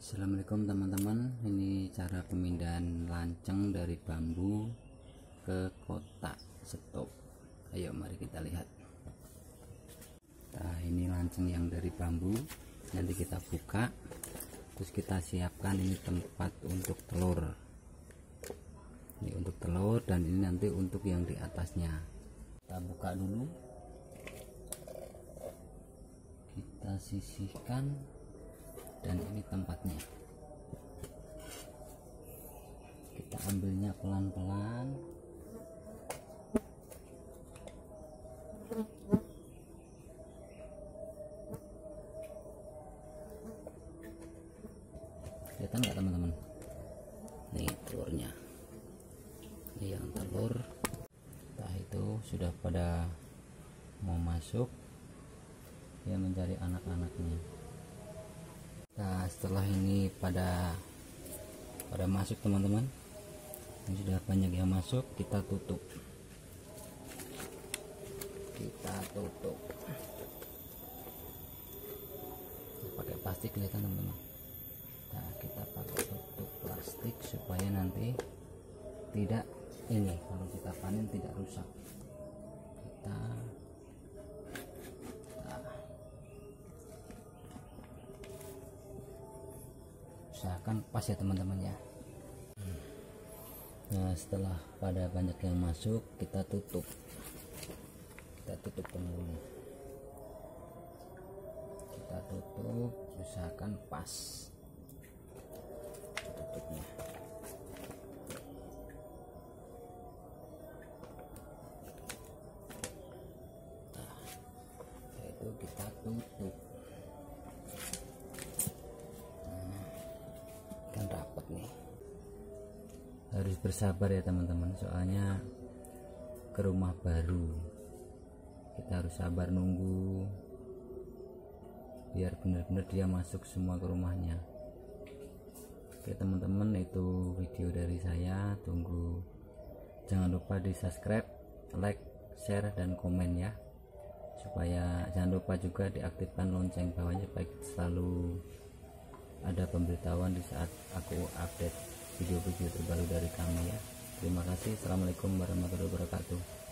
Assalamualaikum teman-teman. Ini cara pemindahan lanceng dari bambu ke kotak stop ayo mari kita lihat. Nah ini lanceng yang dari bambu. Nanti kita buka. Terus kita siapkan ini tempat untuk telur. Ini untuk telur dan ini nanti untuk yang di atasnya. Kita buka dulu. Kita sisihkan ini tempatnya. Kita ambilnya pelan-pelan. Kelihatan nggak teman-teman? Nih telurnya. Ini yang telur. Nah itu sudah pada mau masuk dia mencari anak-anaknya setelah ini pada pada masuk teman-teman. Ini sudah banyak yang masuk kita tutup. Kita tutup. Pakai plastik kelihatan teman-teman. Nah kita pakai tutup plastik supaya nanti tidak ini kalau kita panen tidak rusak. Kita usahakan pas ya teman-teman ya. Nah setelah pada banyak yang masuk kita tutup. Kita tutup penghuni kita tutup usahakan pas. Tutupnya. Nah itu kita tutup harus bersabar ya teman-teman. Soalnya ke rumah baru. Kita harus sabar nunggu biar benar-benar dia masuk semua ke rumahnya. Oke teman-teman itu video dari saya. Tunggu. Jangan lupa di subscribe like share dan komen ya. Supaya jangan lupa juga diaktifkan lonceng bawahnya supaya selalu ada pemberitahuan di saat aku update video-video terbaru dari kami ya. Terima kasih. Assalamualaikum warahmatullahi wabarakatuh